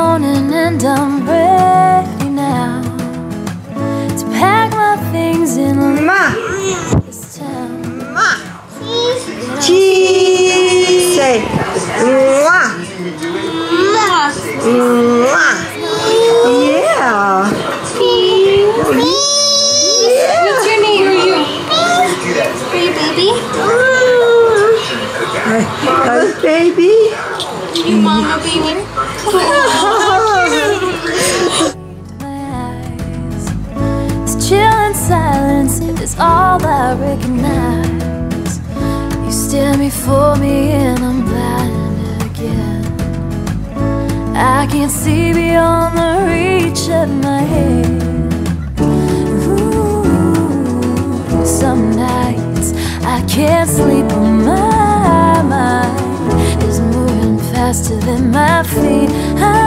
And I'm ready now to pack my things and leave Ma, this town. ma. Cheese. Say, mwah. Mwah. Yeah. Yeah. What's your name? Are you? Are you baby? Hi, baby. You mama baby? Silence is all I recognize. You stare before me and I'm blind again. I can't see beyond the reach of my head. Ooh, some nights I can't sleep, my mind is moving faster than my feet. I